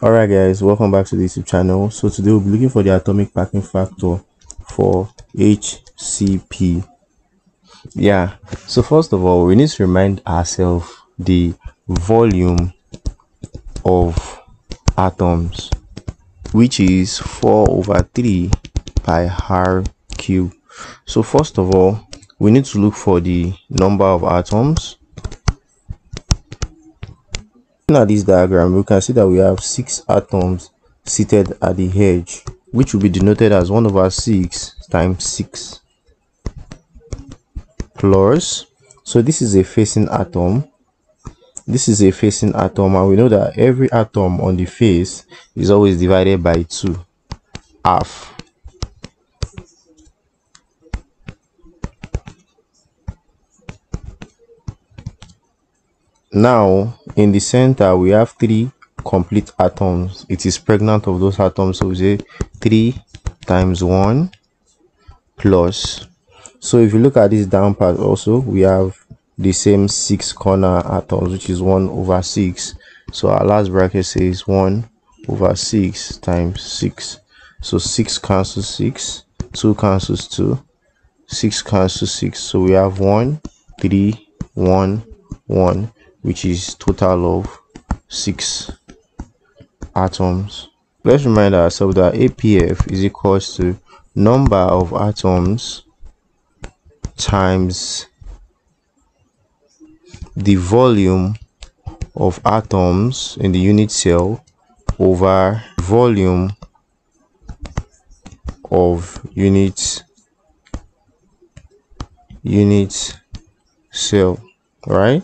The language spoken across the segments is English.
Alright guys, welcome back to the YouTube channel. So today we'll be looking for the atomic packing factor for HCP. Yeah, so first of all, we need to remind ourselves the volume of atoms, which is 4 over 3 pi r cube. So first of all, we need to look for the number of atoms Looking at this diagram, we can see that we have six atoms seated at the edge, which will be denoted as 1 over 6 times 6 plus. So this is a facing atom. This is a facing atom, and we know that every atom on the face is always divided by 2, half. Now, in the center, we have three complete atoms. It is pregnant of those atoms. So we say 3 times 1 plus. So if you look at this down part also, we have the same 6 corner atoms, which is 1 over 6. So our last bracket says 1 over 6 times 6. So 6 cancels 6, 2 cancels 2, 6 cancels 6. So we have 1, 3, 1, 1 which is total of six atoms. Let's remind ourselves that apf is equals to number of atoms times the volume of atoms in the unit cell over volume of unit unit cell right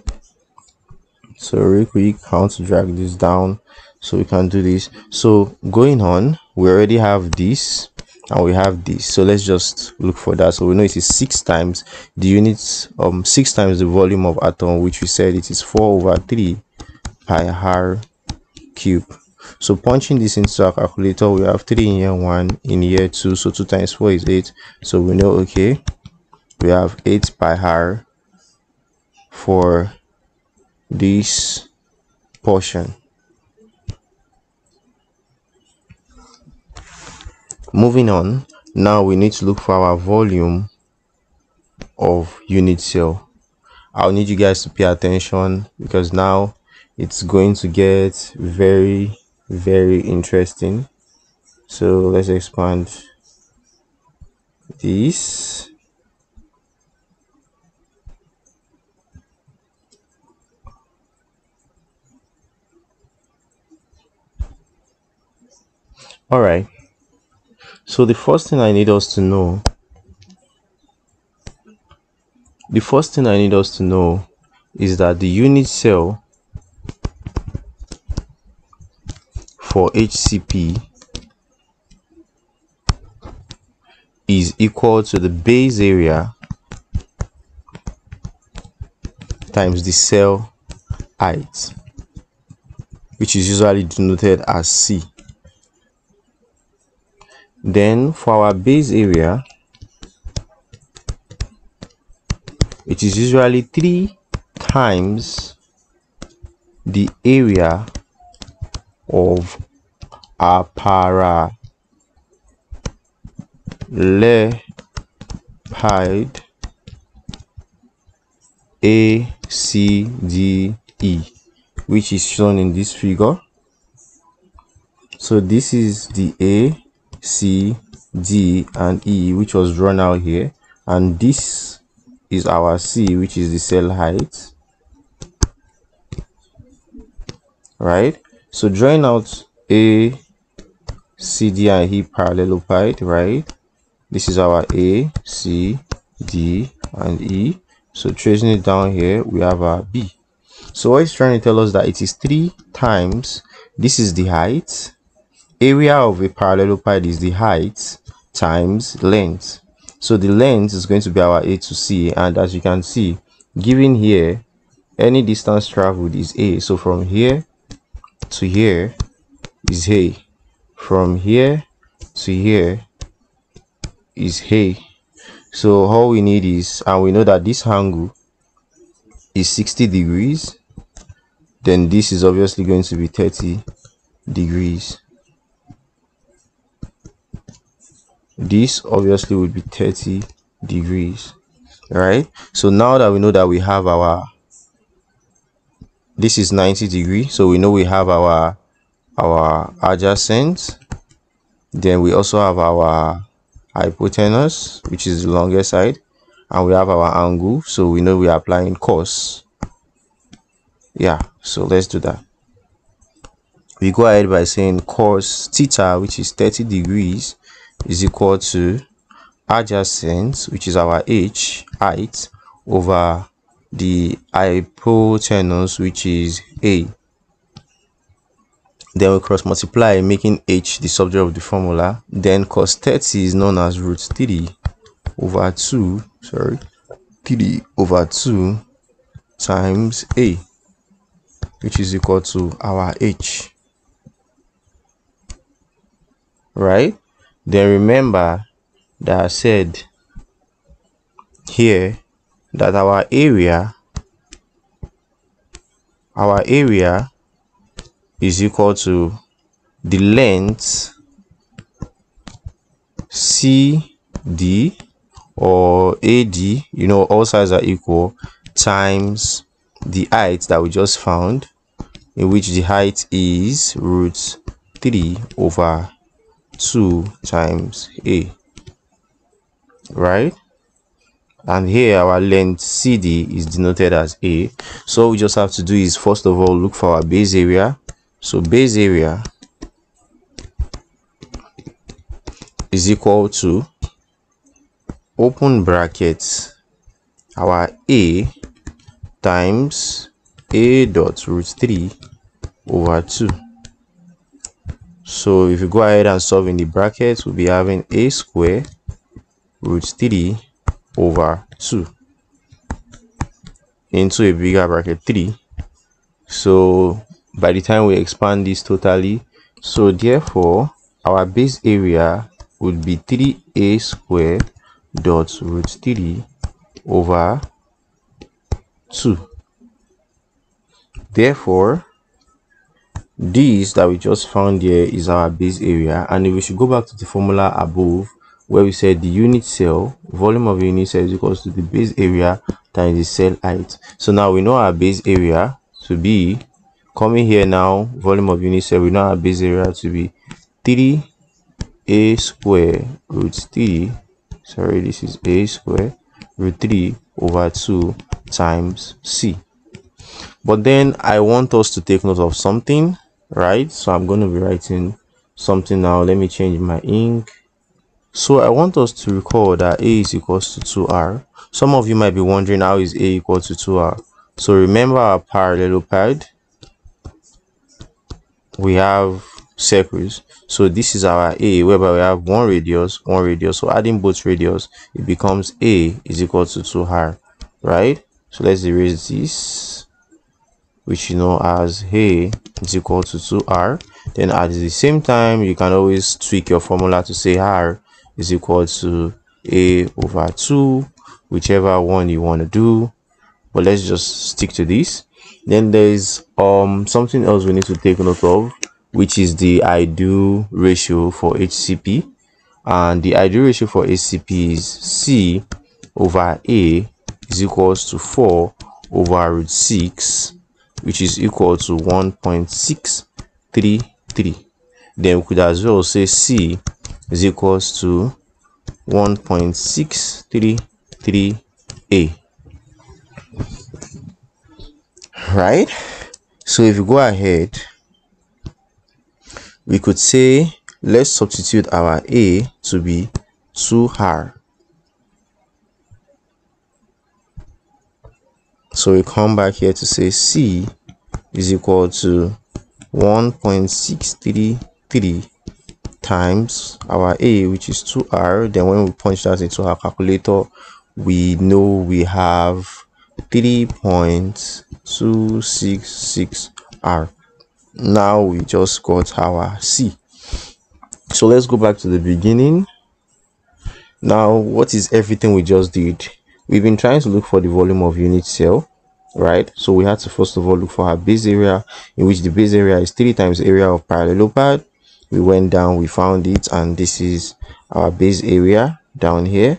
so real quick how to drag this down so we can do this. So going on we already have this and we have this. So let's just look for that. So we know it is six times the units um six times the volume of atom which we said it is 4 over 3 pi r cube. So punching this into our calculator we have 3 in year 1 in year 2 so 2 times 4 is 8 so we know okay we have 8 pi r for this portion. Moving on, now we need to look for our volume of unit cell. I'll need you guys to pay attention because now it's going to get very, very interesting. So let's expand this all right. So the first thing i need us to know the first thing i need us to know is that the unit cell for hcp is equal to the base area times the cell height which is usually denoted as c then for our base area it is usually three times the area of A C D E which is shown in this figure. So this is the A C, D, and E, which was drawn out here. And this is our C, which is the cell height. Right? So drawing out A, C, D, and E right? This is our A, C, D, and E. So tracing it down here, we have our B. So what it's trying to tell us that it is three times, this is the height, area of a parallelepiped is the height times length. So the length is going to be our a to c and as you can see given here any distance traveled is a. So from here to here is a. From here to here is a. So all we need is and we know that this angle is 60 degrees then this is obviously going to be 30 degrees this obviously would be 30 degrees right? So now that we know that we have our this is 90 degree so we know we have our our adjacent. Then we also have our hypotenuse which is the longer side and we have our angle so we know we are applying cos yeah so let's do that. We go ahead by saying cos theta which is 30 degrees is equal to adjacent which is our h height over the hypotenuse which is a. Then we cross multiply making h the subject of the formula. Then cos 30 is known as root 3 over 2 sorry 3 over 2 times a which is equal to our h. Right then remember that i said here that our area our area is equal to the length CD or AD, you know, all sides are equal, times the height that we just found, in which the height is root 3 over 2 times A, right? and here our length CD is denoted as A. So we just have to do is first of all look for our base area. So base area is equal to open brackets our A times A dot root 3 over 2. So if you go ahead and solve in the brackets, we'll be having A square root 3 over 2 into a bigger bracket 3 so by the time we expand this totally so therefore our base area would be 3a square dot root 3 over 2 therefore this that we just found here is our base area and if we should go back to the formula above where we said the unit cell volume of unit cell is equals to the base area times the cell height. So now we know our base area to be coming here now volume of unit cell we know our base area to be 3 a square root 3 sorry this is a square root 3 over 2 times c. But then i want us to take note of something right so i'm going to be writing something now let me change my ink so I want us to recall that A is equals to 2R. Some of you might be wondering how is A equal to 2R. So remember our paralleloparallel. We have circles. So this is our A whereby we have one radius, one radius. So adding both radius, it becomes A is equal to 2R, right? So let's erase this, which you know as A is equal to 2R. Then at the same time, you can always tweak your formula to say R is equal to a over 2 whichever one you want to do. But let's just stick to this. Then there's um something else we need to take note of which is the ideal ratio for hcp and the ideal ratio for hcp is c over a is equals to 4 over root 6 which is equal to 1.633 then we could as well say c is equals to 1.633a right? So if you go ahead we could say let's substitute our a to be 2r so we come back here to say c is equal to 1.633 times our a which is 2r then when we punch that into our calculator we know we have 3.266r now we just got our c. So let's go back to the beginning. Now what is everything we just did? We've been trying to look for the volume of unit cell right? So we had to first of all look for our base area in which the base area is three times area of parallelopiped we went down we found it and this is our base area down here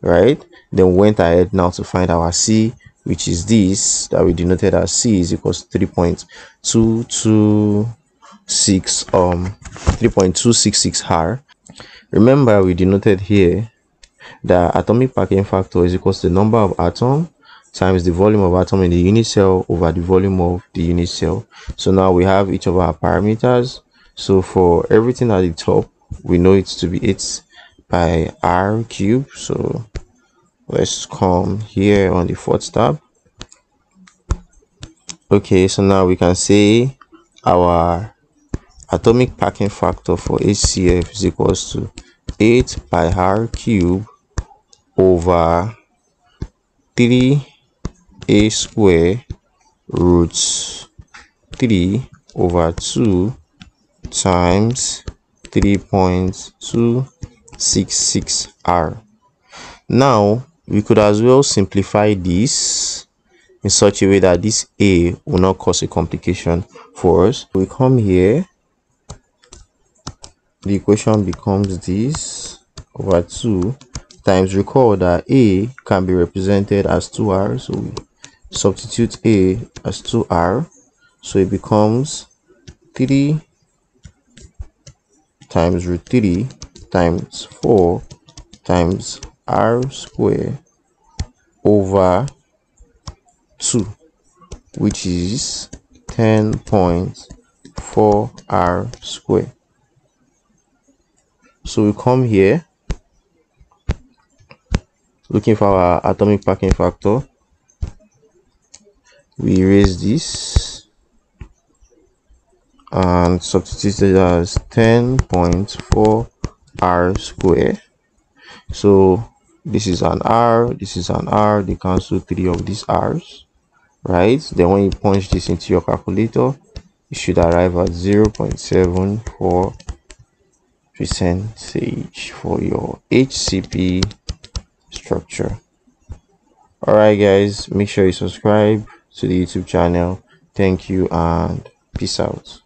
right? Then went ahead now to find our c which is this that we denoted as c is equals 3.226 um 3.266 r. Remember we denoted here the atomic packing factor is equals to the number of atom times the volume of atom in the unit cell over the volume of the unit cell. So now we have each of our parameters. So for everything at the top we know it to be 8 pi r cube. So let's come here on the fourth tab. Okay so now we can say our atomic packing factor for HCP is equals to 8 pi r cube over 3 a square root 3 over 2 times 3.266r. Now, we could as well simplify this in such a way that this a will not cause a complication for us. We come here, the equation becomes this over 2 times recall that a can be represented as 2r so we substitute a as 2r so it becomes 3 times root 3 times 4 times r square over 2 which is 10.4 r square. So we come here looking for our atomic packing factor we erase this and substitute it as 10.4 r square. So this is an r this is an r they cancel three of these r's right? Then when you punch this into your calculator you should arrive at 0.74 percentage for your hcp structure. All right guys make sure you subscribe to the youtube channel. Thank you and peace out